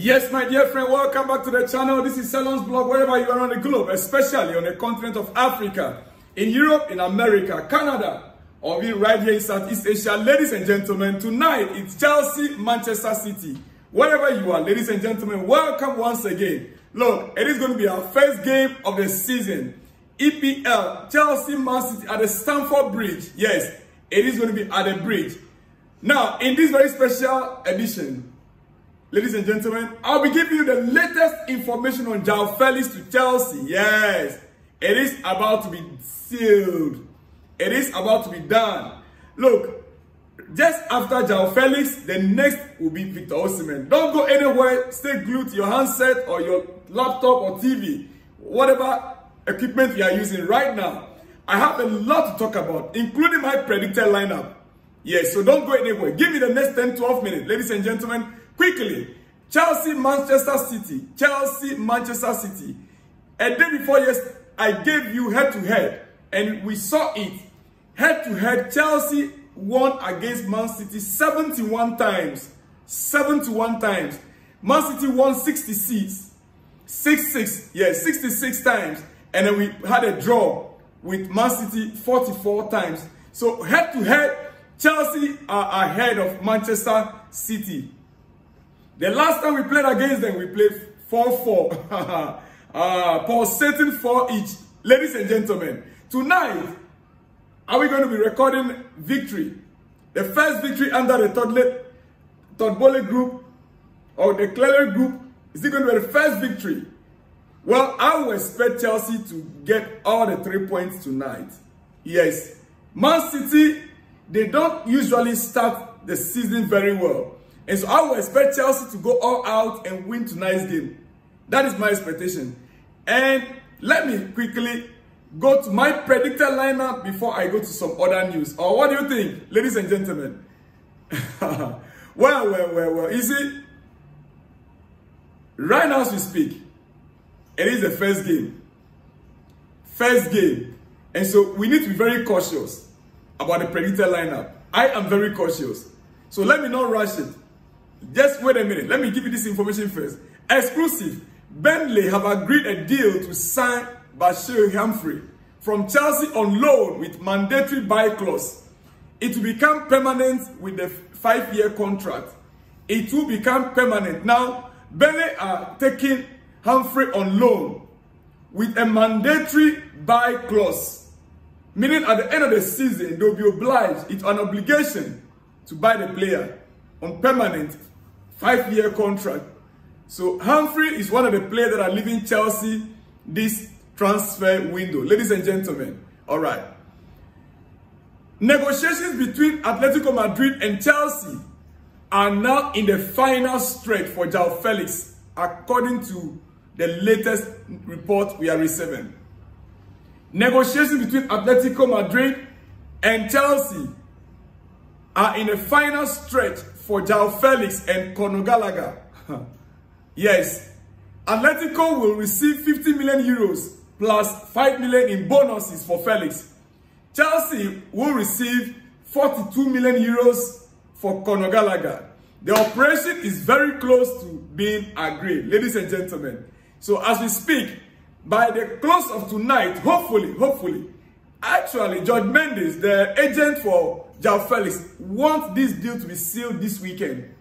Yes, my dear friend, welcome back to the channel. This is Selorm's blog, wherever you are on the globe, especially on the continent of Africa, in Europe, in America, Canada, or even right here in Southeast Asia. Ladies and gentlemen, tonight it's Chelsea, Manchester City. Wherever you are, ladies and gentlemen, welcome once again. Look, it is going to be our first game of the season. EPL, Chelsea, Man City at the Stamford Bridge. Yes, it is going to be at the bridge. Now, in this very special edition, ladies and gentlemen, I'll be giving you the latest information on João Felix to Chelsea. Yes, it is about to be sealed. It is about to be done. Look, just after João Felix, the next will be Victor Osimhen. Don't go anywhere. Stay glued to your handset or your laptop or TV, whatever equipment you are using right now. I have a lot to talk about, including my predicted lineup. Yes, so don't go anywhere. Give me the next 10, 12 minutes. Ladies and gentlemen, quickly. Chelsea, Manchester City. Chelsea, Manchester City. A day before yes, I gave you head-to-head, and we saw it. Head-to-head, Chelsea won against Man City 71 times. 71 times. Man City won 66. 6-6. Yes, 66 times. And then we had a draw with Man City 44 times. So head-to-head, Chelsea are ahead of Manchester City. The last time we played against them, we played 4-4. uh, pulsating 4 each. Ladies and gentlemen, tonight, are we going to be recording victory? The first victory under the Todd Todd group or the Clearlake group. Is it going to be the first victory? Well, I will expect Chelsea to get all the three points tonight. Yes. Man City they don't usually start the season very well. And so I will expect Chelsea to go all out and win tonight's game. That is my expectation. And let me quickly go to my predicted lineup before I go to some other news. Or what do you think, ladies and gentlemen? well, well, well, well. You see, right now as we speak, it is the first game. First game. And so we need to be very cautious about the predicted lineup. I am very cautious. So let me not rush it. Just wait a minute. Let me give you this information first. Exclusive. Burnley have agreed a deal to sign Bashir Humphrey from Chelsea on loan with mandatory buy clause. It will become permanent with the five-year contract. It will become permanent. Now, Burnley are taking Humphrey on loan with a mandatory buy clause. Meaning at the end of the season, they'll be obliged, it's an obligation to buy the player on permanent five-year contract. So Humphrey is one of the players that are leaving Chelsea this transfer window. Ladies and gentlemen, all right. Negotiations between Atletico Madrid and Chelsea are now in the final stretch for João Felix, according to the latest report we are receiving. Negotiations between Atletico Madrid and Chelsea are in the final stretch for João Felix and Conor Gallagher. yes, Atletico will receive 50 million euros plus 5 million in bonuses for Felix. Chelsea will receive 42 million euros for Conor Gallagher. The operation is very close to being agreed, ladies and gentlemen. So as we speak, by the close of tonight, hopefully, hopefully, actually, George Mendes, the agent for João Felix, wants this deal to be sealed this weekend.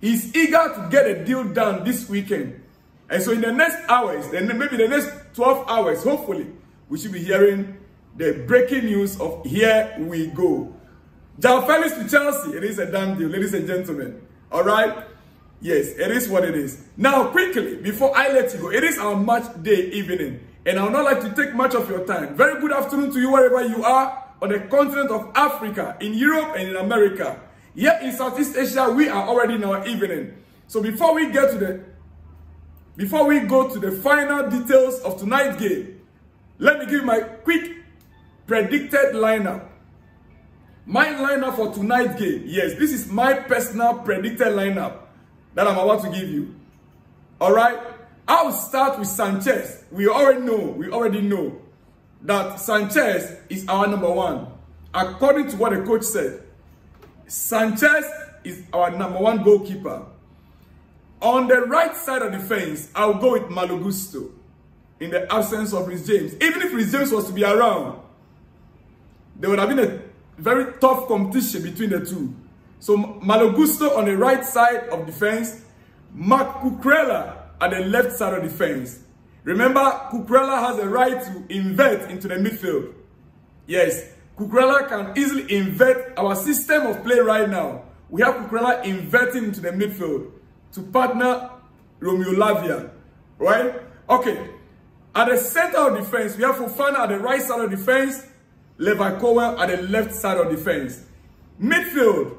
He's eager to get a deal done this weekend. And so in the next hours, then maybe the next 12 hours, hopefully, we should be hearing the breaking news of here we go. João Felix to Chelsea, it is a done deal, ladies and gentlemen. All right? Yes, it is what it is. Now, quickly, before I let you go, it is our match day evening. And I would not like to take much of your time. Very good afternoon to you wherever you are on the continent of Africa, in Europe and in America. Here in Southeast Asia, we are already in our evening. So before we get to the before we go to the final details of tonight's game, let me give my quick predicted lineup. My lineup for tonight's game. Yes, this is my personal predicted lineup that I'm about to give you. All right? I'll start with Sanchez. We already know, we already know that Sanchez is our number one. According to what the coach said, Sanchez is our number one goalkeeper. On the right side of the fence, I'll go with Malo Gusto in the absence of Reece James. Even if Reece James was to be around, there would have been a very tough competition between the two. So Malo Gusto on the right side of the fence, Marc Cucurella at the left side of the fence. Remember, Cucurella has a right to invert into the midfield. Yes, Cucurella can easily invert our system of play right now. We have Cucurella inverting into the midfield to partner Romeo Lavia, right? Okay, at the center of defense, we have Fofana at the right side of defense, Levi Colwill at the left side of defense. Midfield,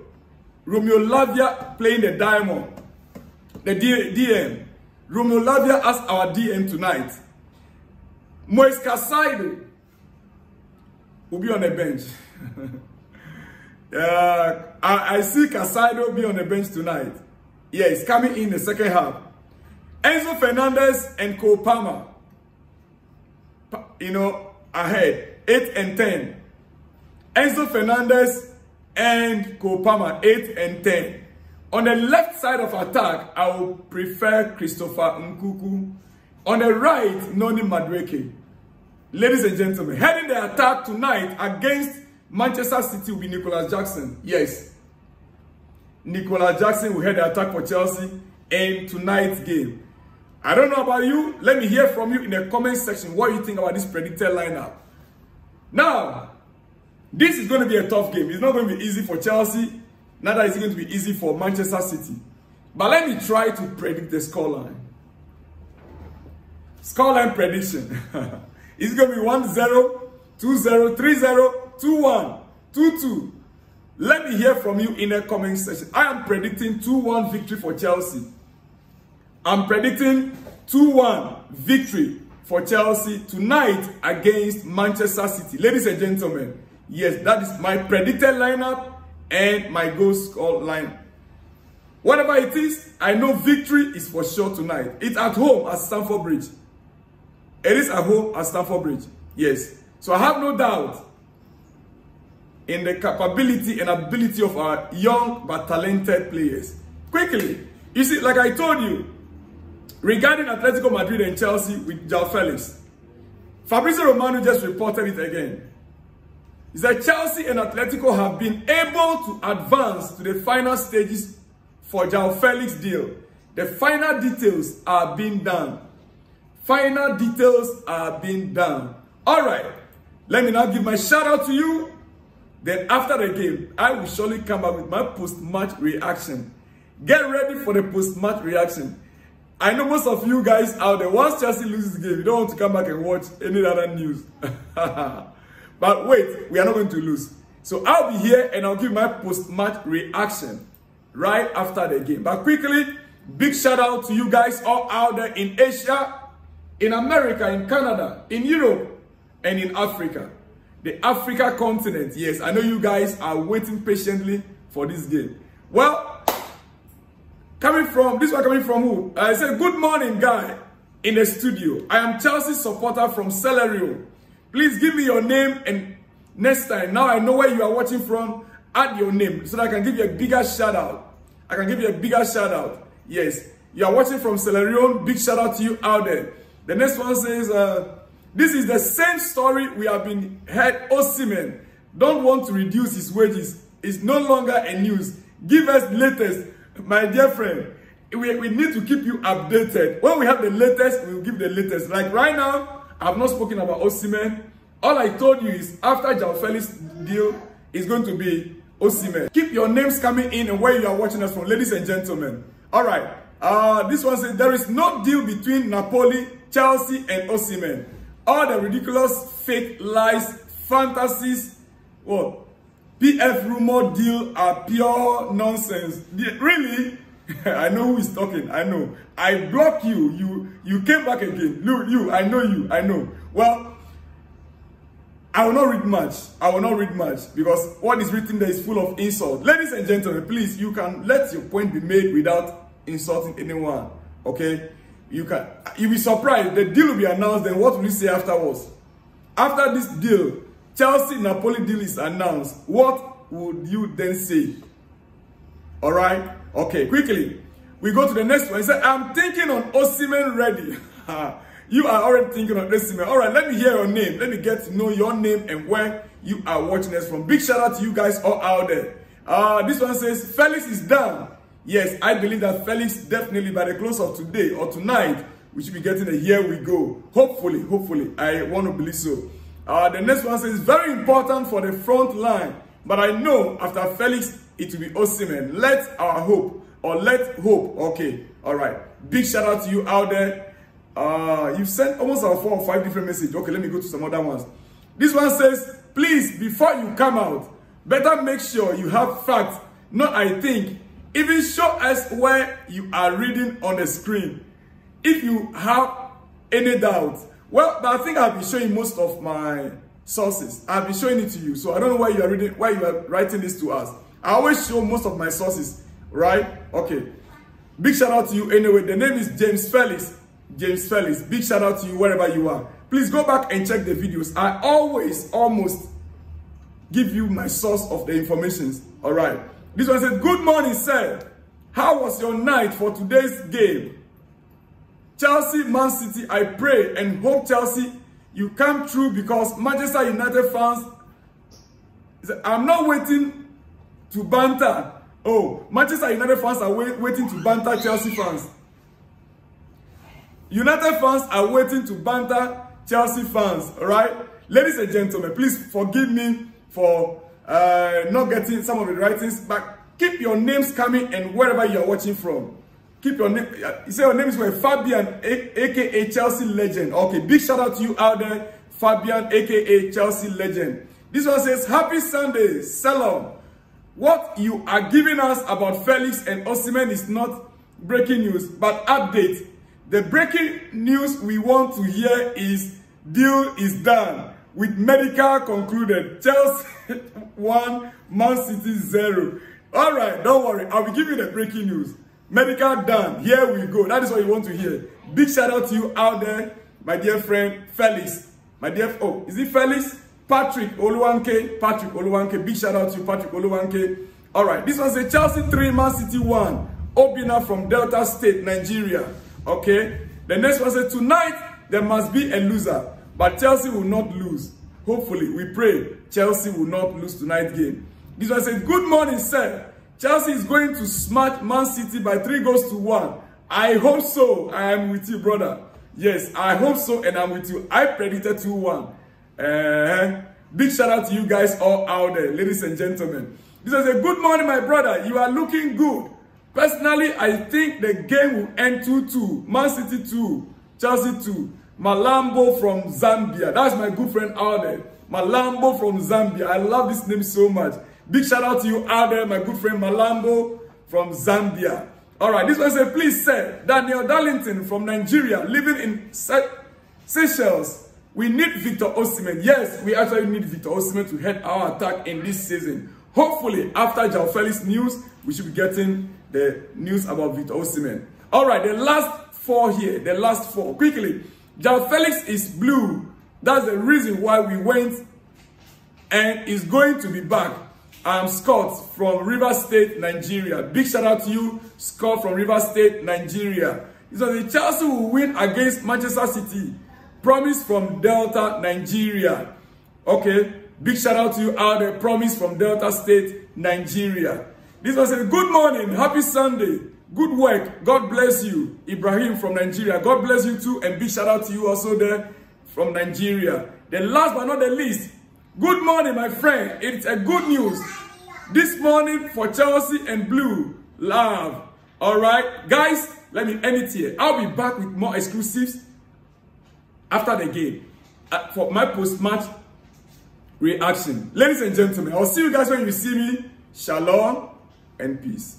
Romeo Lavia playing the diamond, the DM. Romeo Lavia as our DM tonight. Moise Caicedo will be on the bench. uh, I, I see Caicedo be on the bench tonight. Yeah, he's coming in the second half. Enzo Fernandez and Cole Palmer, you know, ahead, 8 and 10. Enzo Fernandez and Cole Palmer, 8 and 10. On the left side of attack, I will prefer Christopher Nkunku. On the right, Noni Madueke. Ladies and gentlemen, heading the attack tonight against Manchester City will be Nicolas Jackson. Yes. Nicolas Jackson will head the attack for Chelsea in tonight's game. I don't know about you. Let me hear from you in the comment section what you think about this predicted lineup. Now, this is going to be a tough game. It's not going to be easy for Chelsea. Neither is it going to be easy for Manchester City. But let me try to predict the scoreline. Scoreline prediction. it's going to be 1-0, 2-0, 3-0, 2-1, 2-2. Let me hear from you in the comment section. I am predicting 2-1 victory for Chelsea. I'm predicting 2-1 victory for Chelsea tonight against Manchester City. Ladies and gentlemen, yes, that is my predicted lineup and my goal score line. Whatever it is, I know victory is for sure tonight. It's at home at Stamford Bridge. It is at home at Stamford Bridge. Yes. So I have no doubt in the capability and ability of our young but talented players. Quickly, you see, like I told you, regarding Atletico Madrid and Chelsea with João Felix, Fabrizio Romano just reported it again is that Chelsea and Atletico have been able to advance to the final stages for João Felix deal. The final details are being done. Final details are being done. All right. Let me now give my shout out to you. Then after the game, I will surely come back with my post-match reaction. Get ready for the post-match reaction. I know most of you guys out there, once Chelsea loses the game, you don't want to come back and watch any other news. But wait, we are not going to lose. So I'll be here and I'll give my post-match reaction right after the game. But quickly, big shout out to you guys all out there in Asia, in America, in Canada, in Europe, and in Africa. The Africa continent. Yes, I know you guys are waiting patiently for this game. Well, coming from, this one coming from who? I said, good morning, guy, in the studio. I am Chelsea supporter from Celerio. Please give me your name and next time, now I know where you are watching from, add your name so that I can give you a bigger shout out. I can give you a bigger shout out. Yes, you are watching from Celerion, big shout out to you out there. The next one says, uh, this is the same story we have been heard Osimhen don't want to reduce his wages. It's no longer a news. Give us latest. My dear friend, we, we need to keep you updated. When we have the latest, we will give the latest. Like right now, I've not spoken about Osimhen. All I told you is after Felix deal is going to be Osimhen. Keep your names coming in and where you are watching us from, ladies and gentlemen. All right. Uh, this one says there is no deal between Napoli, Chelsea, and Osimhen. All the ridiculous fake lies, fantasies, what? PF rumor deal are pure nonsense. Really? I know who is talking. I know. I block you. You you came back again. Look, you. I know you. I know. Well, I will not read much. I will not read much because what is written there is full of insult. Ladies and gentlemen, please, you can let your point be made without insulting anyone. Okay? You can. You'll be surprised. The deal will be announced. Then what will you say afterwards? After this deal, Chelsea Napoli deal is announced. What would you then say? All right. Okay, quickly. we go to the next one. He said, I'm thinking on Osimhen ready. you are already thinking on Osimhen. All right, let me hear your name. Let me get to know your name and where you are watching us from. Big shout out to you guys all out there. Uh, this one says, Felix is down. Yes, I believe that Felix definitely by the close of today or tonight, we should be getting a here we go. Hopefully, hopefully. I want to believe so. Uh, the next one says, very important for the front line. But I know after Felix, it will be Osimhen. Let our hope or let hope. Okay, all right. Big shout out to you out there. Uh, you've sent almost four or five different messages. Okay, let me go to some other ones. This one says, please, before you come out, better make sure you have facts, not I think. Even show us where you are reading on the screen. If you have any doubt, well, I think I've been showing most of my sources. I've been showing it to you. So I don't know why you are reading, why you are writing this to us. I always show most of my sources, right? Okay. Big shout out to you anyway. The name is James Felix. James Felix. Big shout out to you wherever you are. Please go back and check the videos. I always, almost give you my source of the information. All right. This one said, Good morning, sir. How was your night for today's game? Chelsea, Man City, I pray and hope Chelsea, you come through because Manchester United fans, I'm not waiting to banter. Oh, Manchester United fans are wait, waiting to banter Chelsea fans. United fans are waiting to banter Chelsea fans, all right? Ladies and gentlemen, please forgive me for uh, not getting some of the writings, but keep your names coming and wherever you're watching from. Keep your name. You say your name is where Fabian, aka Chelsea legend. Okay, big shout out to you out there, Fabian, aka Chelsea legend. This one says, Happy Sunday, Salam. What you are giving us about Felix and Osimhen is not breaking news, but update. The breaking news we want to hear is deal is done with medical concluded. Chelsea 1, Man City 0. All right, don't worry. I will give you the breaking news. Medical done. Here we go. That is what you want to hear. Big shout out to you out there, my dear friend Felix. My dear, oh, is it Felix? Patrick Oluwanke. Patrick Oluwanke. Big shout out to Patrick Oluwanke. All right, this one's a Chelsea 3, Man City 1. Obina from Delta State, Nigeria. Okay. The next one says, tonight there must be a loser, but Chelsea will not lose. Hopefully, we pray Chelsea will not lose tonight game. This one says, good morning, sir. Chelsea is going to smash Man City by three goals to one. I hope so. I am with you, brother. Yes, I hope so, and I'm with you. I predicted 2-1. Uh, big shout out to you guys all out there, ladies and gentlemen. This is a good morning, my brother. You are looking good. Personally, I think the game will end 2-2. Man City 2, Chelsea 2. Malambo from Zambia. That's my good friend out there. Malambo from Zambia. I love this name so much. Big shout out to you out there, my good friend Malambo from Zambia. All right, this one says, please say, Daniel Darlington from Nigeria, living in Se Seychelles. We need Victor Osimhen. Yes, we actually need Victor Osimhen to head our attack in this season. Hopefully, after João Felix news, we should be getting the news about Victor Osimhen. All right, the last four here, the last four. Quickly, João Felix is blue. That's the reason why we went and is going to be back I'm Scott from River State, Nigeria. Big shout out to you, Scott from River State, Nigeria. Was the Chelsea will win against Manchester City. Promise from Delta, Nigeria. Okay, big shout out to you out there. Promise from Delta State, Nigeria. This was a good morning, happy Sunday. Good work. God bless you. Ibrahim from Nigeria. God bless you too. And big shout out to you also there from Nigeria. Then last but not the least, Good morning, my friend. It's a good news. This morning for Chelsea and Blue. Love. All right. Guys, let me end it here. I'll be back with more exclusives after the game uh, for my post-match reaction. Ladies and gentlemen, I'll see you guys when you see me. Shalom and peace.